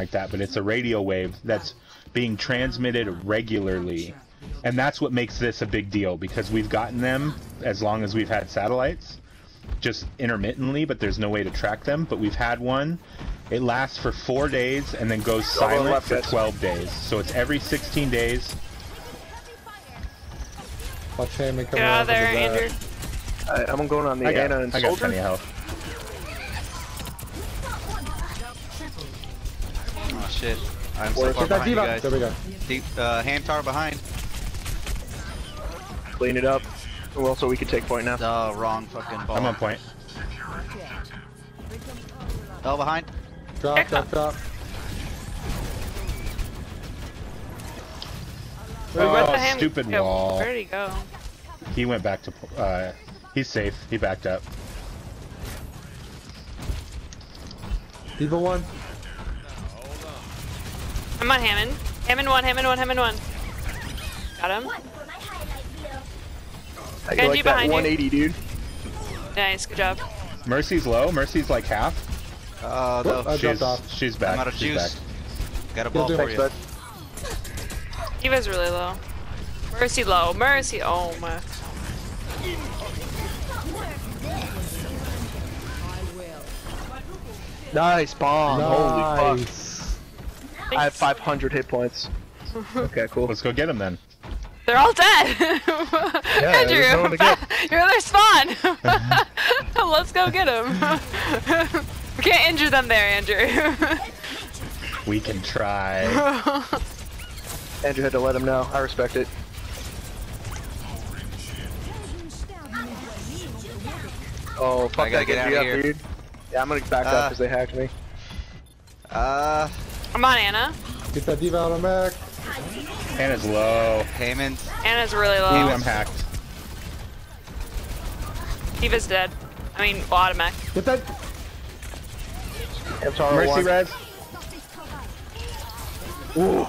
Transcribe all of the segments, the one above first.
like that, but it's a radio wave that's being transmitted regularly. And that's what makes this a big deal because we've gotten them as long as we've had satellites, just intermittently, but there's no way to track them. But we've had one. It lasts for four days and then goes oh, Go on the silent for 12 days. So it's every 16 days. Watch Hammond come Get out of there, for the back. Andrew. Alright, I'm going on the I got, Ana and I got plenty of health. Shit. I'm Where so is far behind you guys. There we go. Deep, uh, hand tower behind. Clean it up. Well, so we can take point now. Oh, wrong fucking ball. I'm on point. Oh, behind. Drop, drop, drop. Where'd Oh, stupid go? wall. Where did he go? He went back to. Uh, he's safe. He backed up. D.Va one. I'm on Hammond. Hammond one, Hammond one, Hammond one. Got him. I Genji like that behind you. 180, dude. Nice, good job. Mercy's low. Mercy's like half. Oh, Whoop, no. I She's off. she's back. I'm out of she's juice. back. Got a ball for Thanks, you. bud. He was really low. Mercy low. Mercy. Oh my. Nice bomb. Holy fuck. Nice. I have 500 hit points. okay, cool. Let's go get him then. They're all dead. there's no one Andrew, to get. you're their spawn. Let's go get them. we can't injure them there, Andrew. We can try. Andrew had to let him know. I respect it. Oh, fuck I gotta that get Genji outta up, here. dude. Yeah, I'm gonna back up Uh. because they hacked me. Uh, I'm on Ana. Get that D.Va out of back. Ana's low. Heyman. Ana's really Ooh, low. I'm hacked. D.Va's dead. I mean, well, automatic. Get that. Hamtaro Mercy one. res. Ooh.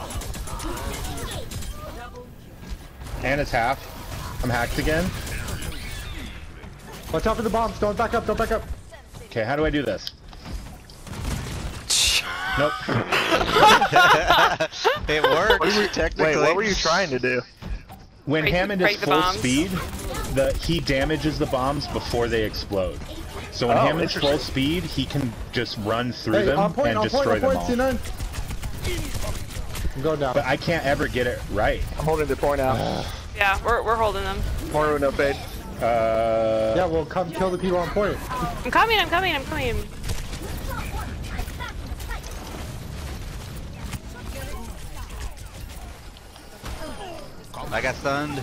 Ana's half. I'm hacked again. Watch out for the bombs. Don't back up. Don't back up. Okay, how do I do this? Nope. It worked, What were you- technically. Wait, what were you trying to do? When Break- Hammond break is full bombs. speed, the he damages the bombs before they explode. So when Oh, Hammond's full speed, he can just run through Hey, them point, and on point, destroy them point. all. C9. I'm going down. But I can't ever get it right. I'm holding the point out. Yeah, we're, we're holding them. Moru no fade. Uh, Yeah, well, come kill the people on point. I'm coming, I'm coming, I'm coming. I got stunned.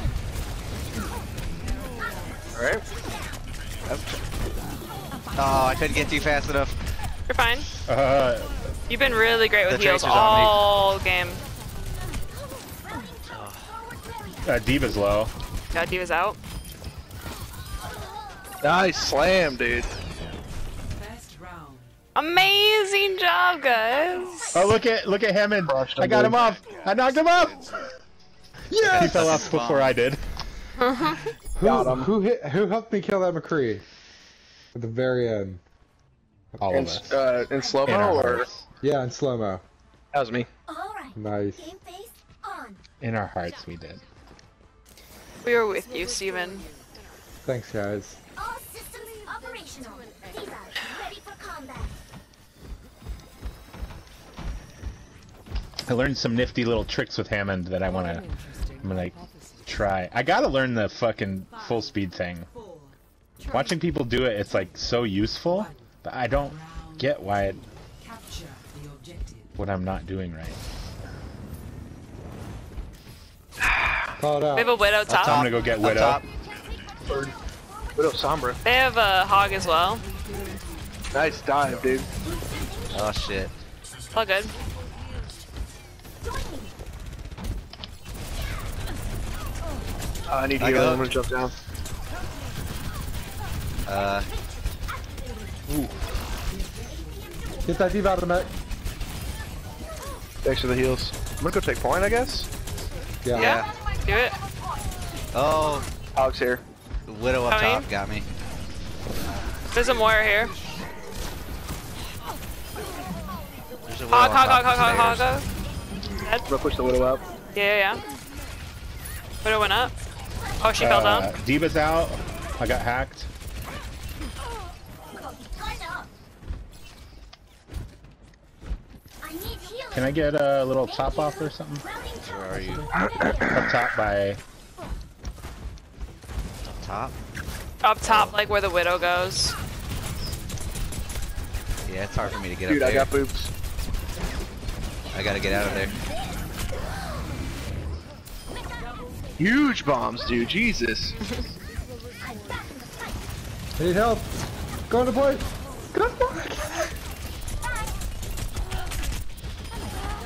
Alright. Oh, I couldn't get to you fast enough. You're fine. uh, You've been really great with heals Tracer's me. all game. uh, D.Va's low. God, D.Va's out. Nice slam, dude. Amazing job, guys. Oh, look at look at Hammond. Crushed him, I got him dude. off. I knocked him off. Yeah. He fell off before. I did. Who, Got him. who hit? Who helped me kill that McCree? At the very end. All In, of us. uh, in slow In our mo or. Yeah, in slow mo. that was me. Alright, Nice. game face on. In our hearts, we did. We were with you, Steven. Thanks, guys. All systems operational. D.Va, ready for combat. I learned some nifty little tricks with Hammond that I wanna, I'm gonna try. I gotta learn the fucking full speed thing. Watching people do it, it's like so useful, but I don't get why it, what I'm not doing right. Call it We have a out. Widow I'm gonna go get Up Widow. top. Widow Sombra. They have a Hog as well. Nice dive, dude. Oh shit. All good. Uh, I need I heal. got I'm gonna jump down. Uh, Get that D.Va out of the mech. Thanks for the heals. I'm gonna go take point, I guess. Yeah. Yeah. Do it. oh, Alex here. the widow up Coming. top got me. There's a Moira here. There's a Widow Hog, hog, hog, hog, hog, hog, hog. I'm gonna push the widow up. Yeah, yeah, yeah. Widow went up. Oh, she fell Uh, down. D.Va's out. I got hacked. Line up. I need healing. Can I get a little top off or something? Where are you? Up top by. Up Top? Up top, like where the widow goes. Yeah, it's hard for me to get Dude, up I got boobs. I gotta get out of there. Huge bombs, dude. Jesus. I need help. Go into point. Get on point.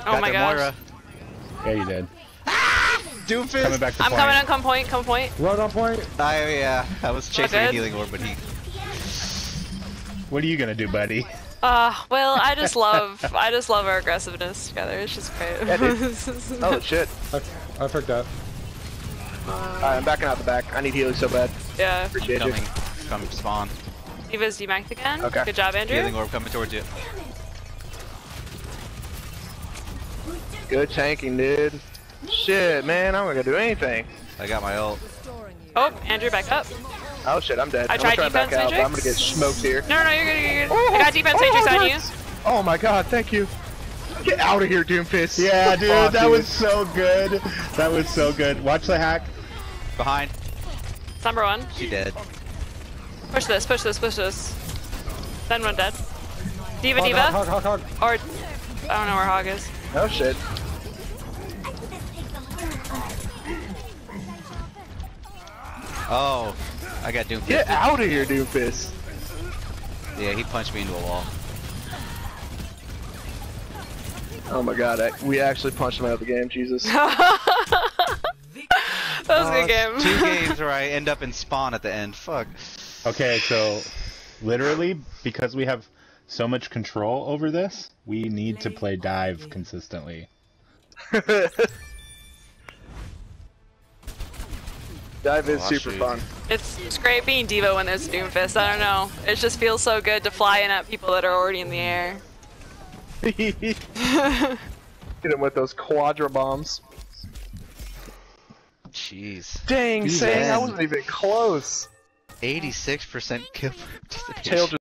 Oh got my the gosh. Moira. Yeah, you did. Doofus! Coming back to I'm point. coming on, come point, come point. Run on point. I, yeah, I was chasing a healing orb, but he... What are you gonna do, buddy? Uh, well, I just love, I just love our aggressiveness together. It's just great. Yeah. Oh shit. I, I picked up. Alright, I'm backing out the back. I need healing so bad. yeah. Appreciate Coming. you. Coming spawn. D.Va's demacked again. Okay. Good job, Andrew. Healing orb coming towards you. Good tanking, dude. Shit, man. I'm not gonna do anything. I got my ult. Oh, Andrew, back up. Oh shit, I'm dead. I I'm tried gonna defense, and back out, but I'm gonna get smoked here. No, no, no, you're good, you're good. Oh, I got oh, defense oh, matrix on you. Oh, oh, oh my god, thank you. Get out of here, Doomfist. Yeah, dude, Oh, that was so good. That was so good. Watch the hack. Behind. It's number one. She dead. Push this, push this, push this. Then one dead. D.Va, Hog, D.Va. hog, hog, hog, hog. Or, I don't know where Hog is. Oh shit. Oh, I got Doom Get out of here, Doomfist. Yeah, he punched me into a wall. Oh my god, I, we actually punched him out of the game, Jesus. That was a Oh, good uh, game. Two games where I end up in spawn at the end. Fuck. Okay, so literally because we have so much control over this, we need to play dive consistently. Dive is Oh, super shoot. fun. It's, it's great being D.Va when there's Doomfist. I don't know. It just feels so good to fly in at people that are already in the air. Hit him with those quadra bombs. Jeez. Dang, Jesus. saying I wasn't even close. 86% kill. Tail just